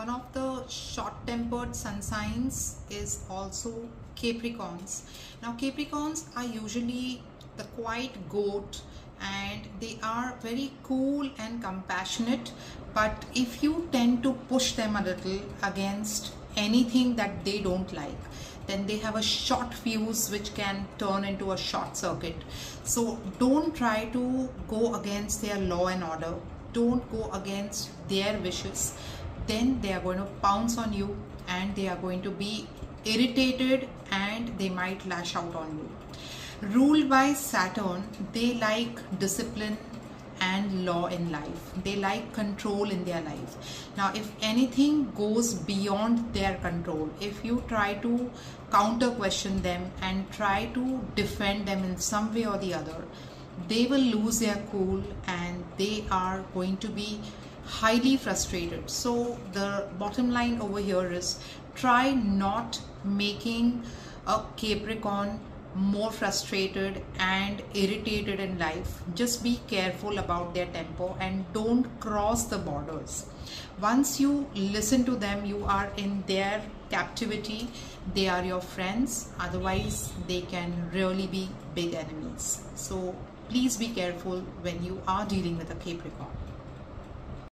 one of the short-tempered sun signs is also Capricorns. Now Capricorns are usually the quiet goat and they are very cool and compassionate. But if you tend to push them a little against anything that they don't like then they have a short fuse which can turn into a short circuit. So don't try to go against their law and order. Don't go against their wishes then they are going to pounce on you and they are going to be irritated and they might lash out on you. Ruled by saturn they like discipline and law in life. They like control in their life. Now if anything goes beyond their control if you try to counter question them and try to defend them in some way or the other they will lose their cool and they are going to be highly frustrated. So the bottom line over here is try not making a capricorn more frustrated and irritated in life. Just be careful about their tempo and don't cross the borders. Once you listen to them you are in their captivity. They are your friends. Otherwise they can really be big enemies. So please be careful when you are dealing with a capricorn